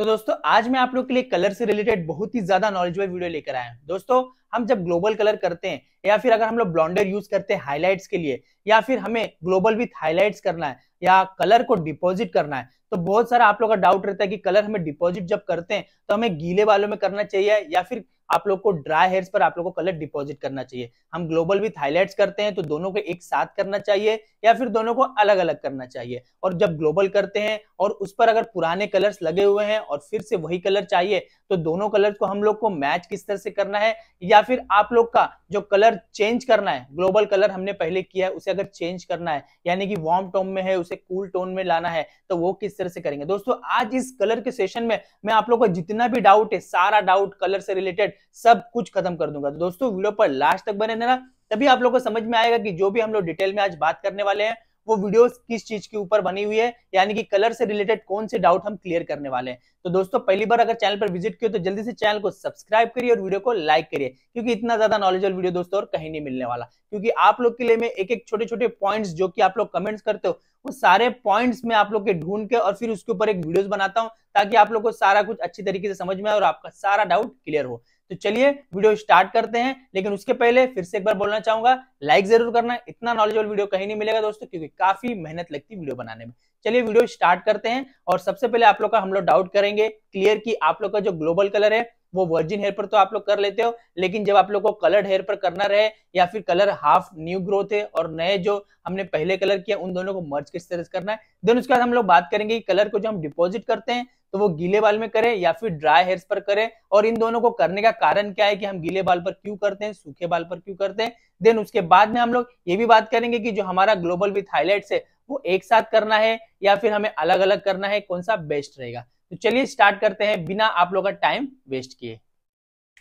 तो दोस्तों, आज मैं आप लोग के लिए कलर से रिलेटेड बहुत ही ज़्यादा नॉलेजेबल वीडियो लेकर आया हूँ। दोस्तों, हम जब ग्लोबल कलर करते हैं, या फिर अगर हम लोग ब्लॉन्डर यूज़ करते हैं हाईलाइट्स के लिए, या फिर हमें ग्लोबल विथ हाईलाइट्स करना है, या कलर को डिपॉजिट करना है तो बहुत सारा आप लोग का डाउट रहता है कि कलर हमें डिपॉजिट जब करते हैं तो हमें गीले वालों में करना चाहिए, या फिर आप लोग को ड्राई हेयर्स पर आप लोग को कलर डिपॉजिट करना चाहिए। हम ग्लोबल विथ हाईलाइट्स करते हैं तो दोनों को एक साथ करना चाहिए या फिर दोनों को अलग अलग करना चाहिए। और जब ग्लोबल करते हैं और उस पर अगर पुराने कलर्स लगे हुए हैं और फिर से वही कलर चाहिए तो दोनों कलर को हम लोग को मैच किस तरह से करना है या फिर आप लोग का जो कलर चेंज करना है ग्लोबल कलर हमने पहले किया है, उसे अगर चेंज करना है, यानी कि वार्म टोन में है, उसे कूल टोन में लाना है तो वो किस तरह से करेंगे? दोस्तों, आज इस कलर के सेशन में मैं आप लोग को जितना भी डाउट है, सारा डाउट कलर से रिलेटेड सब कुछ खत्म कर दूँगा। तो दोस्तों, वीडियो पर लास्ट तक बने रहना। तभी आप लोग को समझ में आएगा कि जो भी हम लोग डिटेल में आज बात करने वाले हैं, वो वीडियो किस चीज़ के ऊपर बनी हुई है, यानी कि कलर से रिलेटेड कौन से डाउट हम क्लियर करने वाले हैं। तो दोस्तों, पहली बार अगर चैनल पर विज़िट किए तो जल्दी से चैनल को सब्सक्राइब करिए और वीडियो को लाइक करिए, क्योंकि इतना ज़्यादा नॉलेजेबल वीडियो दोस्तों और कहीं नहीं मिलने वाला। क्योंकि आप लोग के लिए मैं एक एक छोटे छोटे पॉइंट्स जो कि आप लोग कमेंट्स करते हो, वो सारे पॉइंट्स में आप लोग के ढूंढ के और फिर उसके ऊपर एक वीडियोस बनाता हूँ, ताकि आप लोग को सारा कुछ अच्छी तरीके से समझ में आए और आपका सारा डाउट क्लियर हो। तो चलिए वीडियो स्टार्ट करते हैं, लेकिन उसके पहले फिर से एक बार बोलना चाहूँगा लाइक ज़रूर करना, इतना नॉलेजेबल वीडियो कहीं नहीं मिलेगा दोस्तों, क्योंकि काफ़ी मेहनत लगती वीडियो बनाने में। चलिए वीडियो स्टार्ट करते हैं, और सबसे पहले आप लोग का हम लोग डाउट करेंगे क्लियर की आप लोग का जो ग्लोबल कलर है, वो वर्जिन हेयर पर तो आप लोग कर लेते हो, लेकिन जब आप लोग को कलर्ड हेयर पर करना रहे, या फिर कलर हाफ़ न्यू ग्रोथ है, और नए जो हमने पहले कलर किया, उन दोनों को मर्ज किस तरह से करना है देन उसके बाद हम लोग बात करेंगे कलर को जो हम डिपॉजिट करते हैं तो वो गीले बाल में करें या फिर ड्राई हेयर्स पर करें। और इन दोनों को करने का कारण क्या है कि हम गीले बाल पर क्यों करते हैं, सूखे बाल पर क्यों करते हैं? देन उसके बाद में हम लोग ये भी बात करेंगे कि जो हमारा ग्लोबल विथ हाईलाइट्स है, वो एक साथ करना है या फिर हमें अलग अलग करना है, कौन सा बेस्ट रहेगा? तो चलिए स्टार्ट करते हैं बिना आप लोग का टाइम वेस्ट किए।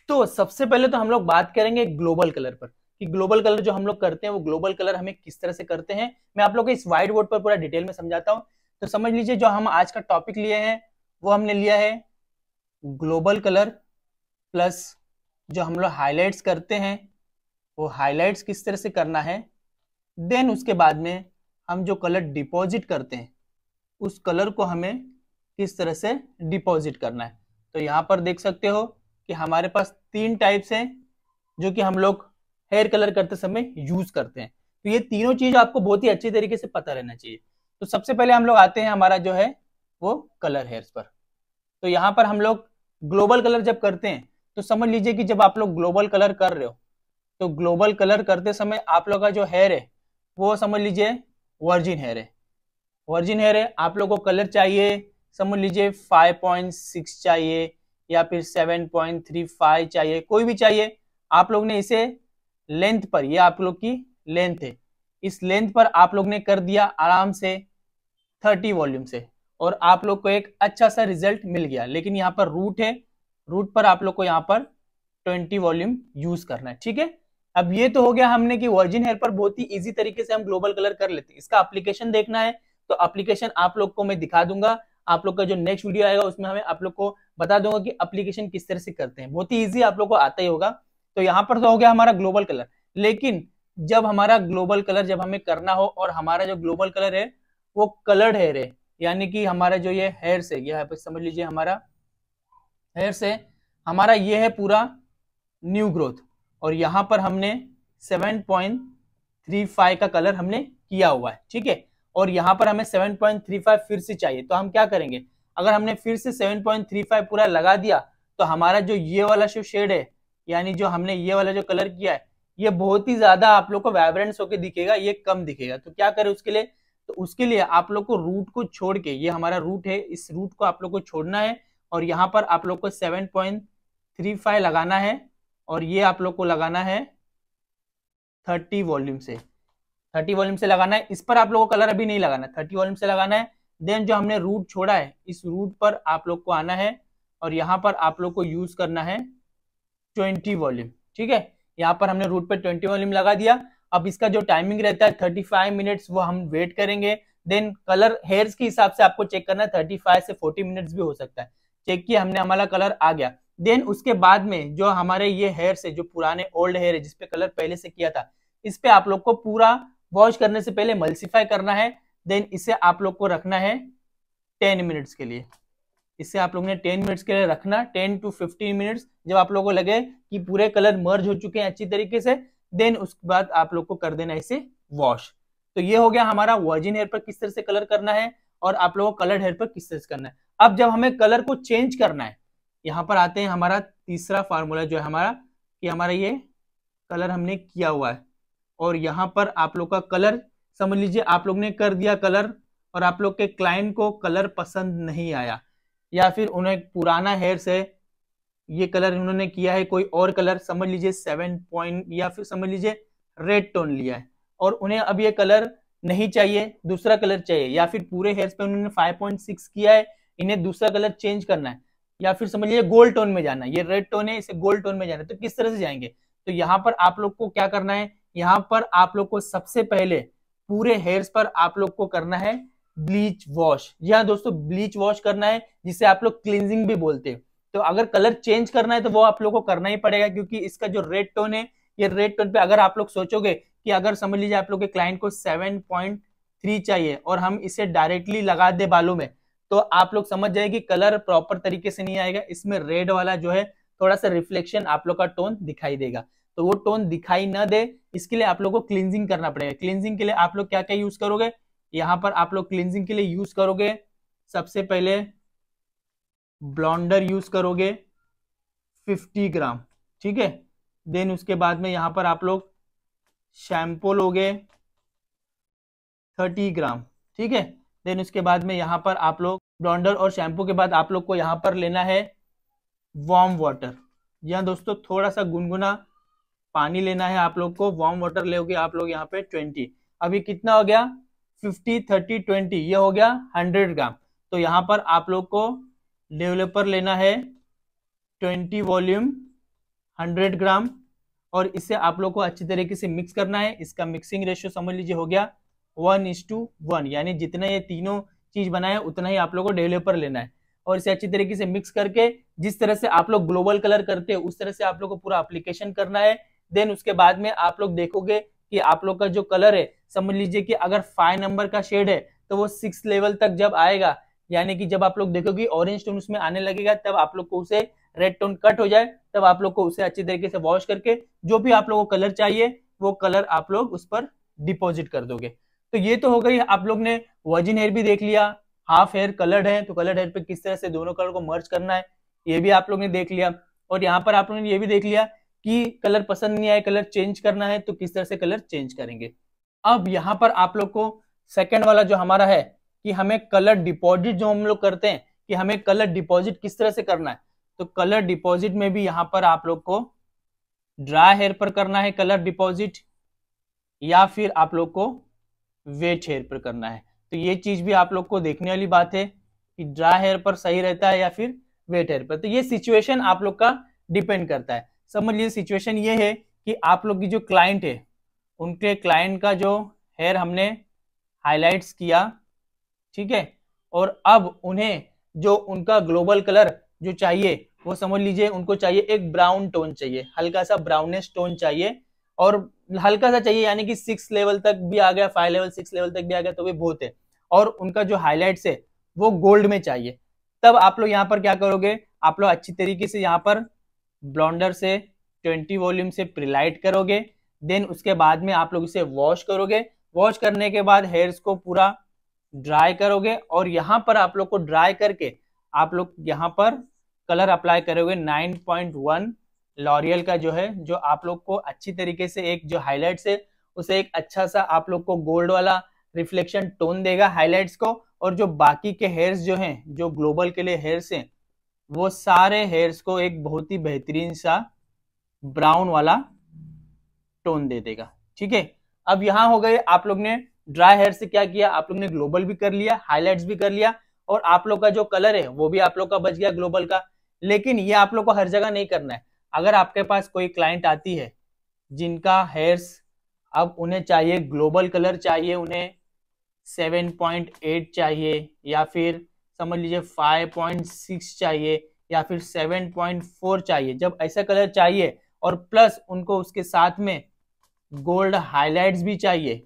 तो सबसे पहले तो हम लोग बात करेंगे ग्लोबल कलर पर, कि ग्लोबल कलर जो हम लोग करते हैं, वो ग्लोबल कलर हमें किस तरह से करते हैं? मैं आप लोग को इस व्हाइट बोर्ड पर पूरा डिटेल में समझाता हूँ। तो समझ लीजिए जो हम आज का टॉपिक लिए हैं वो हमने लिया है ग्लोबल कलर प्लस जो हम लोग हाईलाइट्स करते हैं, वो हाईलाइट्स किस तरह से करना है? देन उसके बाद में हम जो कलर डिपॉजिट करते हैं, उस कलर को हमें किस तरह से डिपॉजिट करना है? तो यहाँ पर देख सकते हो कि हमारे पास तीन टाइप्स हैं, जो कि हम लोग हेयर कलर करते समय यूज़ करते हैं। तो ये तीनों चीज़ आपको बहुत ही अच्छी तरीके से पता रहना चाहिए। तो सबसे पहले हम लोग आते हैं हमारा जो है वो कलर हेयर्स पर। तो यहाँ पर हम लोग ग्लोबल कलर जब करते हैं तो समझ लीजिए कि जब आप लोग ग्लोबल कलर कर रहे हो तो ग्लोबल कलर करते समय आप लोग का जो हेयर है, वो समझ लीजिए वर्जिन हेयर है। वर्जिन हेयर है, आप लोग को कलर चाहिए, समझ लीजिए 5.6 चाहिए, या फिर 7.35 चाहिए, कोई भी चाहिए, आप लोग ने इसे लेंथ पर, ये आप लोग की लेंथ है। इस लेंथ पर आप लोग ने कर दिया आराम से 30 वॉल्यूम से। और आप लोग को एक अच्छा सा रिज़ल्ट मिल गया। लेकिन यहाँ पर रूट है। रूट पर आप लोग को यहाँ पर 20 वॉल्यूम यूज़ करना है। ठीक है? अब ये तो हो गया हमने कि वर्जिन हेयर पर बहुत ही इजी तरीके से हम ग्लोबल कलर कर लेते हैं। इसका एप्लीकेशन देखना है। तो एप्लीकेशन आप लोग को मैं दिखा दूँगा। आप लोग का जो नेक्स्ट वीडियो आएगा, उसमें हमें आप लोग को बता दूँगा कि एप्लीकेशन किस तरह से करते हैं। बहुत ही ईजी आप लोग को आता ही होगा। तो यहाँ पर तो हो गया हमारा ग्लोबल कलर लेकिन जब हमारा ग्लोबल कलर जब हमें करना हो और हमारा जो ग्लोबल कलर है, वो कलर्ड हेयर है। यानी कि हमारा जो ये हेयर से यह है समझ लीजिए हमारा हेयर से, हमारा ये है पूरा न्यू ग्रोथ और यहाँ पर हमने 7.35 का कलर हमने किया हुआ है, ठीक है? और यहाँ पर हमें 7.35 फिर से चाहिए। तो हम क्या करेंगे? अगर हमने फिर से 7.35 पूरा लगा दिया तो हमारा जो ये वाला जो शेड है, यानी जो हमने ये वाला जो कलर किया है, ये बहुत ही ज़्यादा आप लोग को वाइब्रेंस होकर दिखेगा, ये कम दिखेगा। तो क्या करें उसके लिए? तो उसके लिए आप लोग को रूट को छोड़ के, ये हमारा रूट है, इस रूट को आप लोग को छोड़ना है और यहाँ पर आप लोग को सेवन पॉइंट थ्री फाइव लगाना है और ये आप लोग को लगाना है थर्टी वॉल्यूम से। थर्टी वॉल्यूम से लगाना है, इस पर आप लोग को कलर अभी नहीं लगाना थर्टी वॉल्यूम से लगाना है देन जो हमने रूट छोड़ा है, इस रूट पर आप लोग को आना है और यहाँ पर आप लोग को यूज़ करना है ट्वेंटी वॉल्यूम ठीक है? यहाँ पर हमने रूट पर ट्वेंटी वॉल्यूम लगा दिया अब इसका जो टाइमिंग रहता है थर्टी फाइव मिनट्स वो हम वेट करेंगे। देन कलर हेयर्स के हिसाब से आपको चेक करना है थर्टी फाइव से फोर्टी मिनट्स भी हो सकता है। चेक किया, हमने, हमारा कलर आ गया। देन उसके बाद में जो हमारे ये हेयर से जो पुराने ओल्ड हेयर है, जिसपे कलर पहले से किया था, इस पे आप लोग को पूरा वॉश करने से पहले मल्सीफाई करना है। देन इसे आप लोग को रखना है टेन मिनट्स के लिए। इसे आप लोगों ने टेन मिनट्स के लिए रखना टेन टू फिफ्टीन मिनट्स जब आप लोगों को लगे कि पूरे कलर मर्ज हो चुके हैं अच्छी तरीके से देन उसके बाद आप लोग को कर देना इसे वॉश तो ये हो गया हमारा वर्जिन हेयर पर किस तरह से कलर करना है और आप लोगों को कलर हेयर पर किस तरह से करना है। अब जब हमें कलर को चेंज करना है, यहाँ पर आते हैं हमारा तीसरा फार्मूला जो है हमारा कि हमारा ये कलर हमने किया हुआ है। और यहाँ पर आप लोग का कलर समझ लीजिए आप लोग ने कर दिया कलर और आप लोग के क्लाइंट को कलर पसंद नहीं आया। या फिर उन्हें पुराना हेयर से ये कलर उन्होंने किया है, कोई और कलर, समझ लीजिए सेवन पॉइंट या फिर समझ लीजिए रेड टोन लिया है। और उन्हें अब ये कलर नहीं चाहिए, दूसरा कलर चाहिए, या फिर पूरे हेयर पे उन्होंने 5.6 किया है, इन्हें दूसरा कलर चेंज करना है। या फिर समझ लीजिए गोल्ड टोन में जाना है, ये रेड टोन है, इसे गोल्ड टोन में जाना है तो किस तरह से जाएँगे? तो यहाँ पर आप लोग को क्या करना है, यहाँ पर आप लोग को सबसे पहले पूरे हेयर्स पर आप लोग को करना है ब्लीच वॉश जी हाँ दोस्तों ब्लीच वॉश करना है, जिसे आप लोग क्लिनजिंग भी बोलते हैं। तो अगर कलर चेंज करना है तो वो आप लोग को करना ही पड़ेगा, क्योंकि इसका जो रेड टोन है, ये रेड टोन पे अगर आप लोग सोचोगे कि अगर समझ लीजिए आप लोग के क्लाइंट को 7.3 चाहिए और हम इसे डायरेक्टली लगा दे बालों में तो आप लोग समझ जाए कि कलर प्रॉपर तरीके से नहीं आएगा। इसमें रेड वाला जो है थोड़ा सा रिफ्लेक्शन आप लोग का टोन दिखाई देगा। तो वो टोन दिखाई ना दे, इसके लिए आप लोग को क्लिनजिंग करना पड़ेगा। क्लिनजिंग के लिए आप लोग क्या क्या यूज़ करोगे? यहाँ पर आप लोग क्लिनजिंग के लिए यूज़ करोगे, सबसे पहले ब्लॉन्डर यूज़ करोगे 50 ग्राम, ठीक है? देन उसके बाद में यहाँ पर आप लोग शैम्पो लोगे 30 ग्राम, ठीक है? देन उसके बाद में यहाँ पर आप लोग ब्लॉन्डर और शैम्पू के बाद आप लोग को यहाँ पर लेना है वार्म वाटर यहाँ दोस्तों थोड़ा सा गुनगुना पानी लेना है आप लोग को वार्म वाटर लोगे आप लोग यहाँ पे 20 अभी कितना हो गया? 50 30 20 ये हो गया 100 ग्राम. तो यहाँ पर आप लोग को डेवलपर लेना है 20 वॉल्यूम 100 ग्राम, और इसे आप लोग को अच्छी तरीके से मिक्स करना है। इसका मिक्सिंग रेशियो समझ लीजिए हो गया, वन इज़ टू वन, यानी जितना ये तीनों चीज़ बनाए, उतना ही आप लोग को डेवलपर लेना है। और इसे अच्छी तरीके से मिक्स करके, जिस तरह से आप लोग ग्लोबल कलर करते हैं, उस तरह से आप लोग को पूरा अप्लीकेशन करना है। देन उसके बाद में आप लोग देखोगे कि आप लोग का जो कलर है, समझ लीजिए कि अगर फाइव नंबर का शेड है तो वो सिक्स लेवल तक जब आएगा यानी कि जब आप लोग देखोगे ऑरेंज टोन उसमें आने लगेगा, तब आप लोग को उसे रेड टोन कट हो जाए, तब आप लोग को उसे अच्छी तरीके से वॉश करके जो भी आप लोग को कलर चाहिए, वो कलर आप लोग उस पर डिपॉजिट कर दोगे। तो ये तो हो गई, आप लोग ने वर्जिन हेयर भी देख लिया हाफ़ हेयर कलर्ड है तो कलर्ड हेयर पे किस तरह से दोनों कलर को मर्ज करना है, ये भी आप लोग ने देख लिया। और यहाँ पर आप लोगों ने ये भी देख लिया कि कलर पसंद नहीं आए कलर चेंज करना है तो किस तरह से कलर चेंज करेंगे। अब यहाँ पर आप लोग को सेकेंड वाला जो हमारा है कि हमें कलर डिपॉजिट जो हम लोग करते हैं, कि हमें कलर डिपॉजिट किस तरह से करना है? तो कलर डिपॉजिट में भी यहाँ पर आप लोग को ड्राई हेयर पर करना है कलर डिपॉजिट या फिर आप लोग को वेट हेयर पर करना है। तो ये चीज़ भी आप लोग को देखने वाली बात है कि ड्राई हेयर पर सही रहता है या फिर वेट हेयर पर। तो ये सिचुएशन आप लोग का डिपेंड करता है। समझ लीजिए सिचुएशन ये है कि आप लोग की जो क्लाइंट है, उनके क्लाइंट का जो हेयर हमने हाईलाइट्स किया ठीक है? और अब उन्हें जो उनका ग्लोबल कलर जो चाहिए, वो समझ लीजिए उनको चाहिए एक ब्राउन टोन चाहिए, हल्का सा ब्राउनिश टोन चाहिए और हल्का सा चाहिए, यानी कि सिक्स लेवल तक भी आ गया फाइव लेवल सिक्स लेवल तक भी आ गया तो भी बहुत है। और उनका जो हाईलाइट्स है, वो गोल्ड में चाहिए। तब आप लोग यहाँ पर क्या करोगे? आप लोग अच्छी तरीके से यहाँ पर ब्लॉन्डर से ट्वेंटी वॉल्यूम से प्रिलाइट करोगे देन उसके बाद में आप लोग इसे वॉश करोगे। वॉश करने के बाद हेयर्स को पूरा ड्राई करोगे और यहाँ पर आप लोग को ड्राई करके आप लोग यहाँ पर कलर अप्लाई करोगे 9.1 लॉरियल का जो है, जो आप लोग को अच्छी तरीके से एक जो हाईलाइट्स है, उसे एक अच्छा सा आप लोग को गोल्ड वाला रिफ्लेक्शन टोन देगा हाईलाइट्स को और जो बाकी के हेयर्स जो हैं, जो ग्लोबल के लिए हेयर्स हैं, वो सारे हेयर्स को एक बहुत ही बेहतरीन सा ब्राउन वाला टोन दे देगा। ठीक है? अब यहाँ हो गए आप लोग ने ड्राई हेयर से क्या किया? आप लोग ने ग्लोबल भी कर लिया हाईलाइट्स भी कर लिया, और आप लोग का जो कलर है, वो भी आप लोग का बच गया ग्लोबल का। लेकिन ये आप लोग को हर जगह नहीं करना है। अगर आपके पास कोई क्लाइंट आती है, जिनका हेयर्स अब उन्हें चाहिए, ग्लोबल कलर चाहिए उन्हें 7.8 चाहिए, या फिर समझ लीजिए 5.6 चाहिए, या फिर 7.4 चाहिए, जब ऐसा कलर चाहिए, और प्लस उनको उसके साथ में गोल्ड हाइलाइट्स भी चाहिए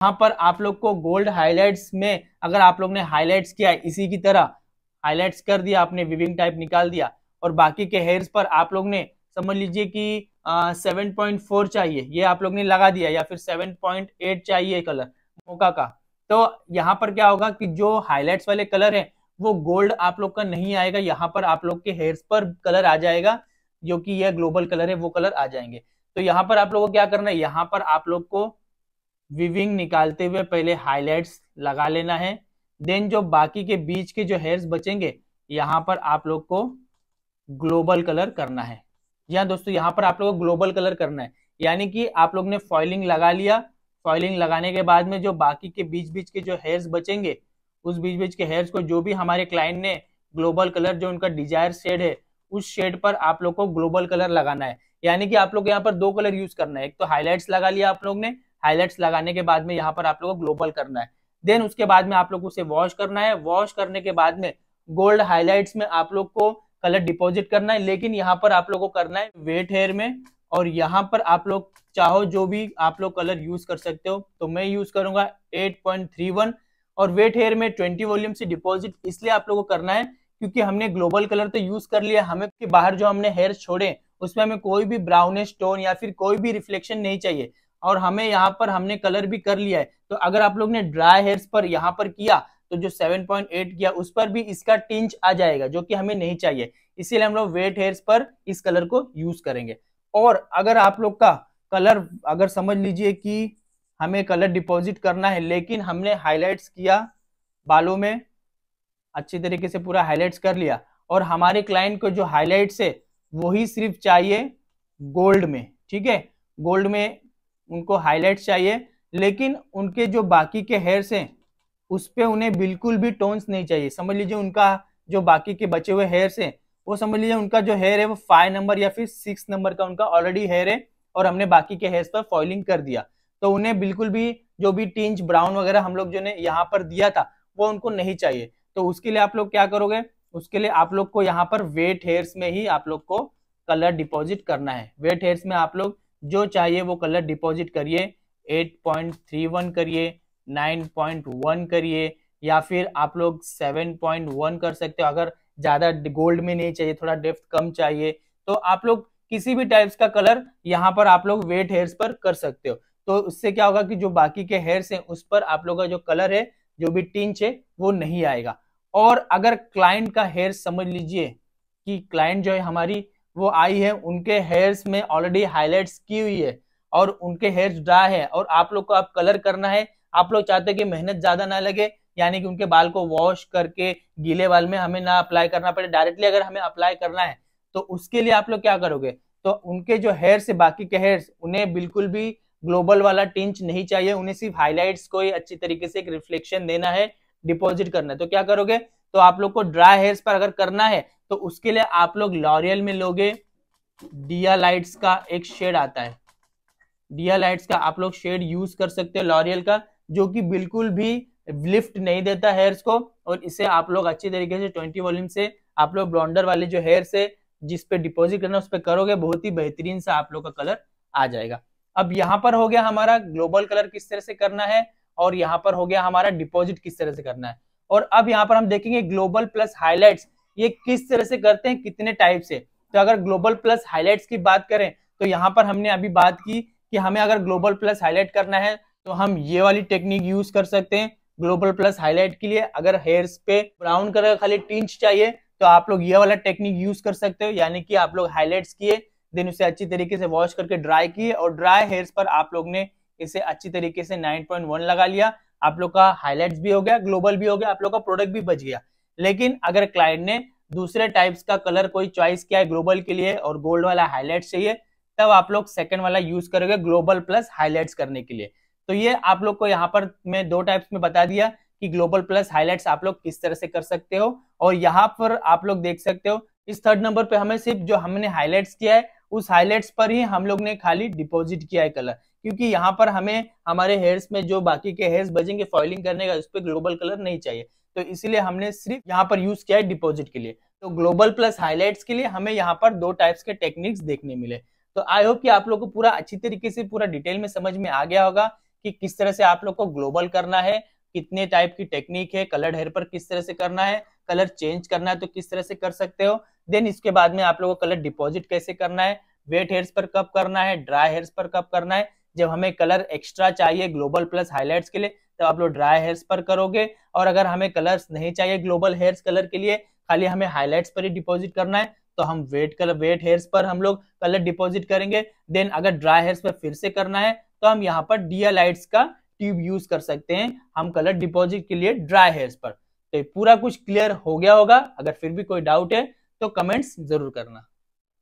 यहाँ पर आप लोग को गोल्ड हाईलाइट्स में, अगर आप लोग ने हाईलाइट्स किया इसी की तरह हाईलाइट्स कर दिया, आपने विविंग टाइप निकाल दिया, और बाकी के हेयर्स पर आप लोग ने समझ लीजिए कि सेवन पॉइंट फोर चाहिए, ये आप लोग ने लगा दिया, या फिर सेवन पॉइंट एट चाहिए कलर मोका का। तो यहाँ पर क्या होगा कि जो हाईलाइट्स वाले कलर है, वो गोल्ड आप लोग का नहीं आएगा, यहाँ पर आप लोग के हेयर्स पर कलर आ जाएगा, जो कि यह ग्लोबल कलर है, वो कलर आ जाएँगे। तो यहाँ पर आप लोगों को क्या करना है, यहाँ पर आप लोग को विविंग निकालते हुए पहले हाईलाइट्स लगा लेना है। देन जो बाकी के बीच के जो हेयर्स बचेंगे, यहाँ पर आप लोग को ग्लोबल कलर करना है। या दोस्तों, यहाँ पर आप लोग को ग्लोबल कलर करना है। यानी कि आप लोग ने फॉइलिंग लगा लिया। फॉइलिंग लगाने के बाद में जो बाकी के बीच बीच के जो हेयर्स बचेंगे, उस बीच बीच के हेयर्स को जो भी हमारे क्लाइंट ने ग्लोबल कलर जो उनका डिज़ायर शेड है, उस शेड पर आप लोग को ग्लोबल कलर लगाना है। यानी कि आप लोग यहाँ पर दो कलर यूज़ करना है। एक तो हाईलाइट्स लगा लिया आप लोग ने हाईलाइट्स लगाने के बाद में यहाँ पर आप लोग को ग्लोबल करना है। देन उसके बाद में आप लोग उसे वॉश करना है। वॉश करने के बाद में गोल्ड हाईलाइट्स में आप लोग को कलर डिपॉजिट करना है। लेकिन यहाँ पर आप लोग को करना है वेट हेयर में और यहाँ पर आप लोग चाहो जो भी आप लोग कलर यूज़ कर सकते हो तो मैं यूज़ करूँगा 8.31 और वेट हेयर में 20 वॉल्यूम से डिपॉजिट इसलिए आप लोगों को करना है क्योंकि हमने ग्लोबल कलर तो यूज़ कर लिया। हमें के बाहर जो हमने हेयर छोड़े, उसमें हमें कोई भी ब्राउनिश टोन या फिर कोई भी रिफ्लेक्शन नहीं चाहिए। और हमें यहाँ पर हमने कलर भी कर लिया है। तो अगर आप लोग ने ड्राई हेयर्स पर यहाँ पर किया तो जो 7.8 किया, उस पर भी इसका टिंच आ जाएगा, जो कि हमें नहीं चाहिए। इसीलिए हम लोग वेट हेयर्स पर इस कलर को यूज़ करेंगे। और अगर आप लोग का कलर अगर समझ लीजिए कि हमें कलर डिपॉजिट करना है, लेकिन हमने हाईलाइट्स किया बालों में, अच्छी तरीके से पूरा हाईलाइट्स कर लिया, और हमारे क्लाइंट को जो हाईलाइट्स है, वही सिर्फ़ चाहिए गोल्ड में, ठीक है? गोल्ड में उनको हाईलाइट चाहिए, लेकिन उनके जो बाकी के हेयर्स हैं, उस पर उन्हें बिल्कुल भी टोन्स नहीं चाहिए। समझ लीजिए उनका जो बाकी के बचे हुए हेयर्स हैं, वो समझ लीजिए उनका जो हेयर है वो फाइव नंबर या फिर सिक्स नंबर का उनका ऑलरेडी हेयर है और हमने बाकी के हेयर्स पर फॉइलिंग कर दिया। तो उन्हें बिल्कुल भी जो भी टिंच ब्राउन वगैरह हम लोग जो ने यहाँ पर दिया था, वो उनको नहीं चाहिए। तो उसके लिए आप लोग क्या करोगे? उसके लिए आप लोग को यहाँ पर वेट हेयर्स में ही आप लोग को कलर डिपॉजिट करना है। वेट हेयर्स में आप लोग जो चाहिए वो कलर डिपॉजिट करिए 8.31 करिए 9.1 करिए, या फिर आप लोग 7.1 कर सकते हो। अगर ज़्यादा गोल्ड में नहीं चाहिए, थोड़ा डेप्थ कम चाहिए तो आप लोग किसी भी टाइप्स का कलर यहाँ पर आप लोग वेट हेयर्स पर कर सकते हो। तो उससे क्या होगा कि जो बाकी के हेयर्स हैं, उस पर आप लोग का जो कलर है, जो भी टिंच है, वो नहीं आएगा। और अगर क्लाइंट का हेयर समझ लीजिए कि क्लाइंट जो है हमारी वो आई है, उनके हेयर्स में ऑलरेडी हाईलाइट्स की हुई है और उनके हेयर्स ड्राई है और आप लोग को आप कलर करना है। आप लोग चाहते हैं कि मेहनत ज़्यादा ना लगे, यानी कि उनके बाल को वॉश करके गीले बाल में हमें ना अप्लाई करना पड़े। डायरेक्टली अगर हमें अप्लाई करना है तो उसके लिए आप लोग क्या करोगे? तो उनके जो हेयर से बाकी के हेयर्स उन्हें बिल्कुल भी ग्लोबल वाला टिंच नहीं चाहिए। उन्हें सिर्फ़ हाईलाइट्स को ही अच्छी तरीके से एक रिफ्लेक्शन देना है डिपॉजिट करना है। तो क्या करोगे? तो आप लोग को ड्राई हेयर्स पर अगर करना है तो उसके लिए आप लोग लॉरियल में लोगे डिया लाइट्स का एक शेड आता है। डिया लाइट्स का आप लोग शेड यूज़ कर सकते हो लॉरियल का, जो कि बिल्कुल भी लिफ्ट नहीं देता हेयर्स को, और इसे आप लोग अच्छी तरीके से ट्वेंटी वॉल्यूम से, आप लोग ब्लॉन्डर वाले जो हेयर से जिस पे डिपॉजिट करना उस पर करोगे, बहुत ही बेहतरीन सा आप लोग का कलर आ जाएगा। अब यहाँ पर हो गया हमारा ग्लोबल कलर किस तरह से करना है, और यहाँ पर हो गया हमारा डिपॉजिट किस तरह से करना है। और अब यहाँ पर हम देखेंगे ग्लोबल प्लस हाईलाइट्स ये किस तरह से करते हैं, कितने टाइप से। तो अगर ग्लोबल प्लस हाईलाइट्स की बात करें तो यहाँ पर हमने अभी बात की कि हमें अगर ग्लोबल प्लस हाईलाइट करना है तो हम ये वाली टेक्निक यूज़ कर सकते हैं ग्लोबल प्लस हाईलाइट के लिए। अगर हेयर्स पे ब्राउन कलर खाली टिंच चाहिए तो आप लोग ये वाला टेक्निक यूज़ कर सकते हो, यानी कि आप लोग हाईलाइट्स किए, देन उसे अच्छी तरीके से वॉश करके ड्राई किए, और ड्राई हेयर्स पर आप लोग ने इसे अच्छी तरीके से 9.1 लगा लिया। आप लोग का हाईलाइट्स भी हो गया ग्लोबल भी हो गया, आप लोग का प्रोडक्ट भी बच गया। लेकिन अगर क्लाइंट ने दूसरे टाइप्स का कलर कोई चॉइस किया है ग्लोबल के लिए और गोल्ड वाला हाईलाइट चाहिए, तब आप लोग सेकंड वाला यूज़ करोगे ग्लोबल प्लस हाईलाइट्स करने के लिए। तो ये आप लोग को यहाँ पर मैं दो टाइप्स में बता दिया कि ग्लोबल प्लस हाईलाइट्स आप लोग किस तरह से कर सकते हो और यहाँ पर आप लोग देख सकते हो, इस थर्ड नंबर पे हमें सिर्फ़ जो हमने हाईलाइट्स किया है, उस हाईलाइट्स पर ही हम लोग ने खाली डिपॉजिट किया है कलर क्योंकि यहाँ पर हमें हमारे हेयर्स में जो बाकी के हेयर्स बचेंगे फॉइलिंग करने का, उस पर ग्लोबल कलर नहीं चाहिए। तो इसीलिए हमने सिर्फ़ यहाँ पर यूज़ किया है डिपॉजिट के लिए। तो ग्लोबल प्लस हाईलाइट्स के लिए हमें यहाँ पर दो टाइप्स के टेक्निक्स देखने मिले। तो आई होप कि आप लोग को पूरा अच्छी तरीके से, पूरा डिटेल में समझ में आ गया होगा कि किस तरह से आप लोग को ग्लोबल करना है, कितने टाइप की टेक्निक है कलर हेयर पर किस तरह से करना है कलर चेंज करना है तो किस तरह से कर सकते हो। देन इसके बाद में आप लोगों को कलर डिपॉजिट कैसे करना है वेट हेयर्स पर कब करना है ड्राई हेयर्स पर कब करना है जब हमें कलर एक्स्ट्रा चाहिए ग्लोबल प्लस हाईलाइट्स के लिए तो आप लोग ड्राई हेयर्स पर करोगे। और अगर हमें कलर्स नहीं चाहिए ग्लोबल हेयर्स कलर के लिए, खाली हमें हाईलाइट्स पर ही डिपॉजिट करना है तो हम वेट कलर वेट हेयर्स पर हम लोग कलर डिपॉजिट करेंगे। देन अगर ड्राई हेयर्स पर फिर से करना है तो हम यहाँ पर डियालाइट्स का ट्यूब यूज़ कर सकते हैं, हम कलर डिपॉजिट के लिए ड्राई हेयर्स पर। तो पूरा कुछ क्लियर हो गया होगा, अगर फिर भी कोई डाउट है तो कमेंट्स ज़रूर करना।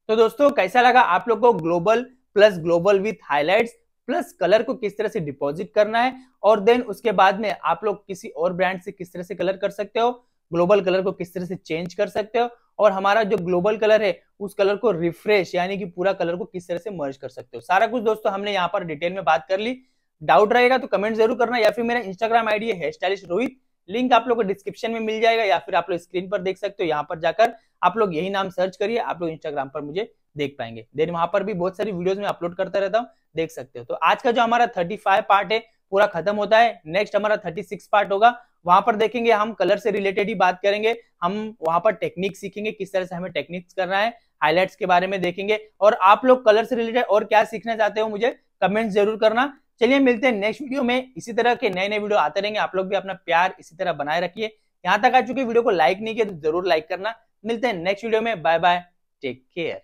तो दोस्तों, कैसा लगा आप लोग को global plus global with highlights plus colour को किस तरह से डिपॉजिट करना है, और देन उसके बाद में आप लोग किसी और ब्रांड से किस तरह से कलर कर सकते हो, ग्लोबल कलर को किस तरह से चेंज कर सकते हो, और हमारा जो ग्लोबल कलर है, उस कलर को रिफ्रेश, यानी कि पूरा कलर को किस तरह से मर्ज कर सकते हो। सारा कुछ दोस्तों हमने यहाँ पर डिटेल में बात कर ली। डाउट रहेगा तो कमेंट ज़रूर करना, या फिर मेरा इंस्टाग्राम आईडी है स्टाइलिश रोहित लिंक आप लोग को डिस्क्रिप्शन में मिल जाएगा या फिर आप लोग स्क्रीन पर देख सकते हो। यहाँ पर जाकर आप लोग यही नाम सर्च करिए, आप लोग इंस्टाग्राम पर मुझे देख पाएँगे। देन वहाँ पर भी बहुत सारी वीडियोस में अपलोड करता रहता हूँ, देख सकते हो। तो आज का जो हमारा 35 पार्ट है, पूरा खत्म होता है। नेक्स्ट हमारा 36 पार्ट होगा। वहाँ पर देखेंगे, हम कलर से रिलेटेड ही बात करेंगे। हम वहाँ पर टेक्निक सीखेंगे, किस तरह से हमें टेक्निक्स करना है हाईलाइट्स के बारे में देखेंगे। और आप लोग कलर से रिलेटेड और क्या सीखना चाहते हो मुझे कमेंट ज़रूर करना। चलिए मिलते हैं नेक्स्ट वीडियो में। इसी तरह के नए नए वीडियो आते रहेंगे। आप लोग भी अपना प्यार इसी तरह बनाए रखिए। यहाँ तक आ चुके वीडियो को लाइक नहीं किया तो ज़रूर लाइक करना। मिलते हैं नेक्स्ट वीडियो में। Bye bye take care